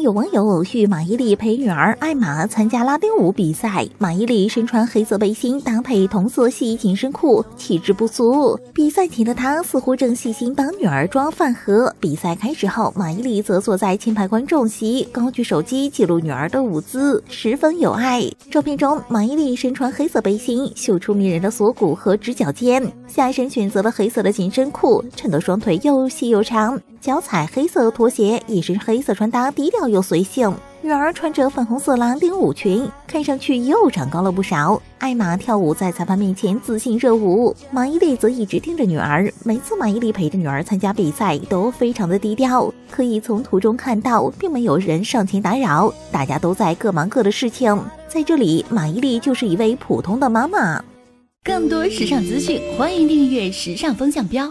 有网友偶遇马伊琍陪女儿艾玛参加拉丁舞比赛，马伊琍身穿黑色背心搭配同色系紧身裤，气质不俗。比赛前的她似乎正细心帮女儿装饭盒。比赛开始后，马伊琍则坐在前排观众席，高举手机记录女儿的舞姿，十分有爱。照片中，马伊琍身穿黑色背心，秀出迷人的锁骨和直角肩，下身选择了黑色的紧身裤，衬得双腿又细又长。脚踩黑色拖鞋，一身黑色穿搭，低调又随性。女儿穿着粉红色拉丁舞裙，看上去又长高了不少。艾玛跳舞在裁判面前自信热舞，马伊琍则一直盯着女儿。每次马伊琍陪着女儿参加比赛，都非常的低调，可以从图中看到，并没有人上前打扰，大家都在各忙各的事情。在这里，马伊琍就是一位普通的妈妈。更多时尚资讯，欢迎订阅《时尚风向标》。